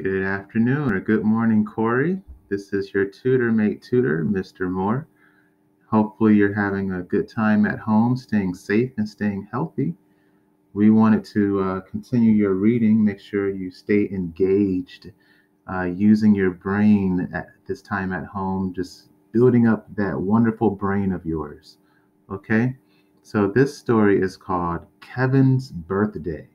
Good afternoon or good morning, Korey. This is your TutorMate tutor, Mr. Moore. Hopefully, you're having a good time at home, staying safe and staying healthy. We wanted to uh, continue your reading. Make sure you stay engaged, uh, using your brain at this time at home, just building up that wonderful brain of yours. Okay? So, this story is called Kevin's Birthday.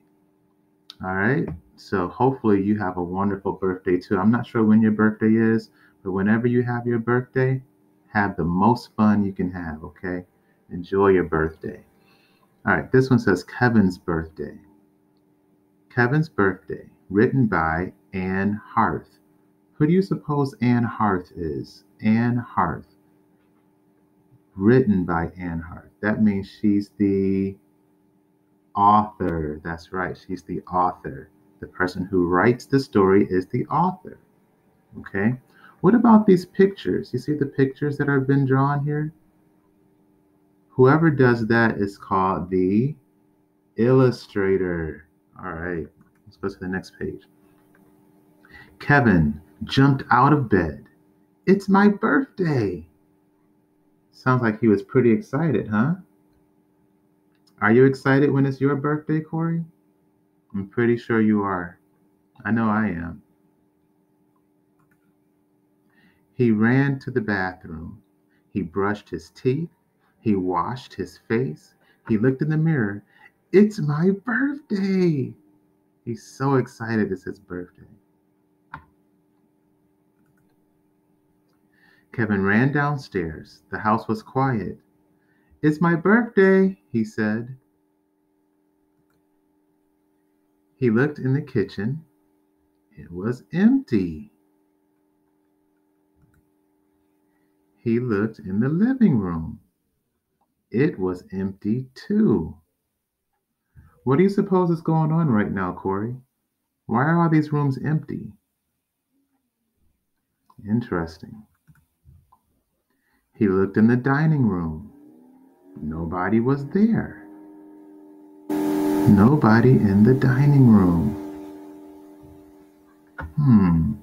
All right. So hopefully you have a wonderful birthday too. I'm not sure when your birthday is, but whenever you have your birthday, have the most fun you can have, okay? Enjoy your birthday. All right, this one says Kevin's birthday. Kevin's birthday, written by Anne Harth. Who do you suppose Anne Harth is? Anne Harth. Written by Anne Harth. That means she's the author. That's right, she's the author. The person who writes the story is the author. Okay. What about these pictures? You see the pictures that have been drawn here? Whoever does that is called the illustrator. All right. Let's go to the next page. Kevin jumped out of bed. It's my birthday. Sounds like he was pretty excited, huh? Are you excited when it's your birthday, Korey? I'm pretty sure you are. I know I am. He ran to the bathroom. He brushed his teeth. He washed his face. He looked in the mirror. It's my birthday. He's so excited it's his birthday. Kevin ran downstairs. The house was quiet. It's my birthday, he said. He looked in the kitchen. It was empty. He looked in the living room. It was empty too. What do you suppose is going on right now, Korey? Why are all these rooms empty? Interesting. He looked in the dining room. Nobody was there. Nobody in the dining room. Hmm.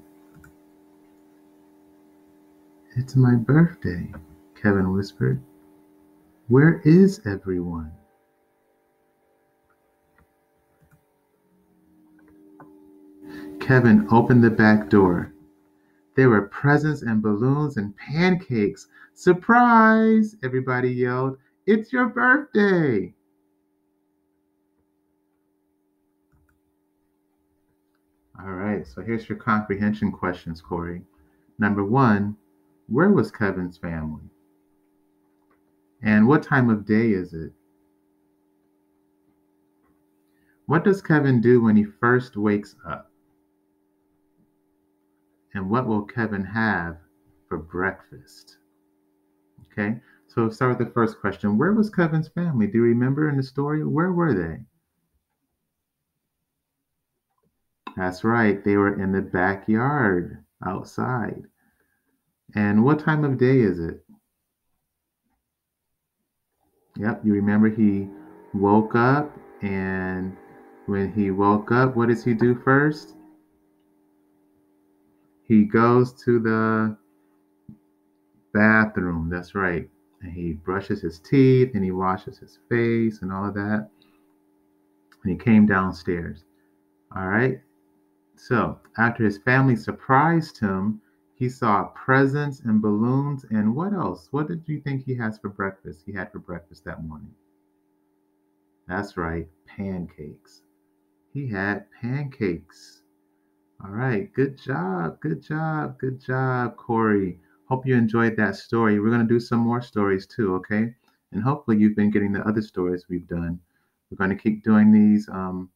It's my birthday, Kevin whispered. Where is everyone? Kevin opened the back door. There were presents and balloons and pancakes. Surprise! Everybody yelled. It's your birthday! All right, so here's your comprehension questions, Korey. Number one, where was Kevin's family? And what time of day is it? What does Kevin do when he first wakes up? And what will Kevin have for breakfast? Okay, so start with the first question. Where was Kevin's family? Do you remember in the story? Where were they? That's right. They were in the backyard outside. And what time of day is it? Yep, you remember he woke up, and when he woke up, what does he do first? He goes to the bathroom. That's right. And he brushes his teeth and he washes his face and all of that. And he came downstairs. All right. So, after his family surprised him, he saw presents and balloons and what else? What did you think he has for breakfast? He had for breakfast that morning. That's right, pancakes. He had pancakes. All right, good job, good job, good job, Korey. Hope you enjoyed that story. We're going to do some more stories too, okay? And hopefully you've been getting the other stories we've done. We're going to keep doing these, um,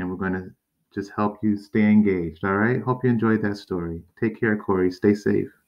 and we're going to just help you stay engaged. All right. Hope you enjoyed that story. Take care, Korey. Stay safe.